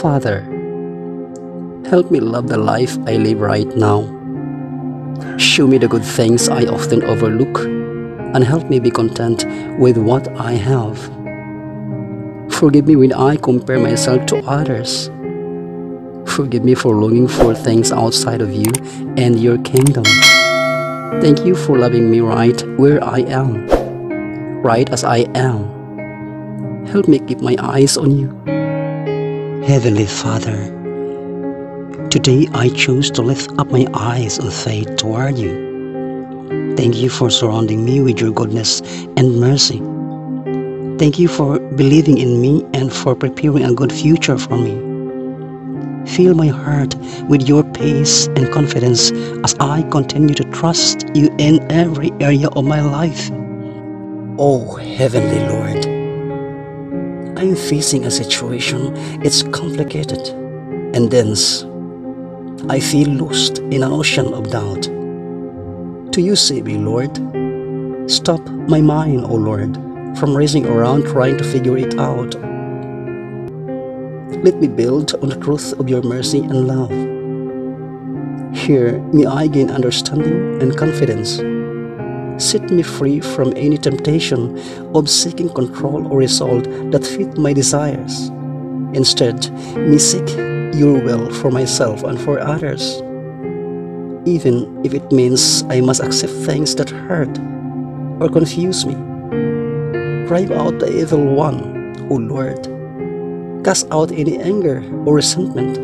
Father, help me love the life I live right now. Show me the good things I often overlook and help me be content with what I have. Forgive me when I compare myself to others. Forgive me for longing for things outside of you and your kingdom. Thank you for loving me right where I am, right as I am. Help me keep my eyes on you. Heavenly Father, today I choose to lift up my eyes in faith toward you. Thank you for surrounding me with your goodness and mercy. Thank you for believing in me and for preparing a good future for me. Fill my heart with your peace and confidence as I continue to trust you in every area of my life. Oh, Heavenly Lord, I am facing a situation, it's complicated and dense. I feel lost in an ocean of doubt. To you save me, Lord. Stop my mind, O Lord, from racing around trying to figure it out. Let me build on the truth of your mercy and love. Here may I gain understanding and confidence. Set me free from any temptation of seeking control or result that fit my desires. Instead, me seek your will for myself and for others. Even if it means I must accept things that hurt or confuse me. Drive out the evil one, O Lord Cast out any anger or resentment.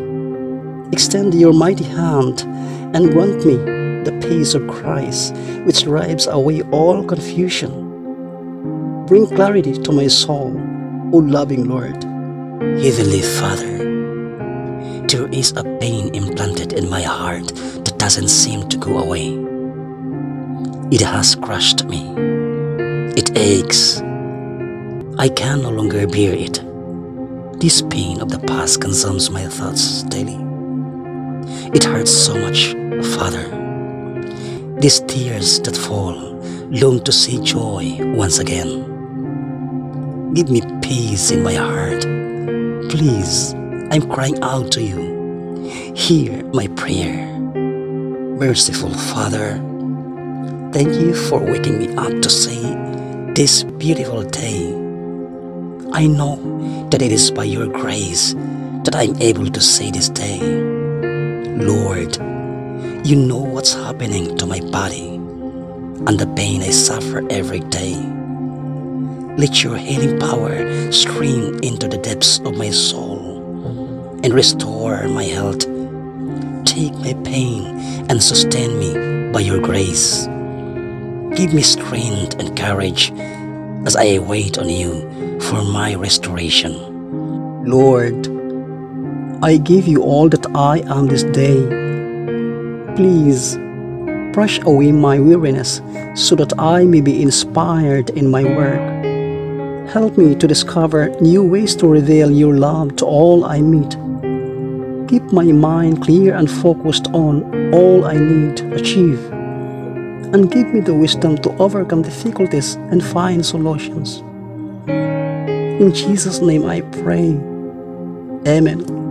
Extend your mighty hand and grant me the peace of Christ, which drives away all confusion. Bring clarity to my soul, O loving Lord. Heavenly Father, there is a pain implanted in my heart that doesn't seem to go away. It has crushed me. It aches. I can no longer bear it. This pain of the past consumes my thoughts daily. It hurts so much, Father. These tears that fall long to see joy once again. Give me peace in my heart. Please, I'm crying out to you. Hear my prayer. Merciful Father, thank you for waking me up to see this beautiful day. I know that it is by your grace that I am able to say this day. Lord, you know what's happening to my body and the pain I suffer every day. Let your healing power stream into the depths of my soul and restore my health. Take my pain and sustain me by your grace. Give me strength and courage as I wait on you for my restoration. Lord, I give you all that I am this day. Please, brush away my weariness so that I may be inspired in my work. Help me to discover new ways to reveal your love to all I meet. Keep my mind clear and focused on all I need to achieve. And give me the wisdom to overcome difficulties and find solutions. In Jesus' name I pray. Amen.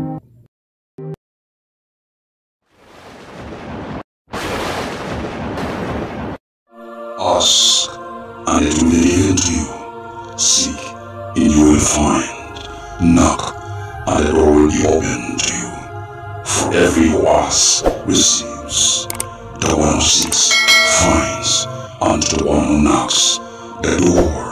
Ask, and it will be given to you. Seek, and you will find. Knock, and it will be opened to you. For every who asks receives. The one who seeks finds, and to the one who knocks, the door.